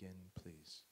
begin, please?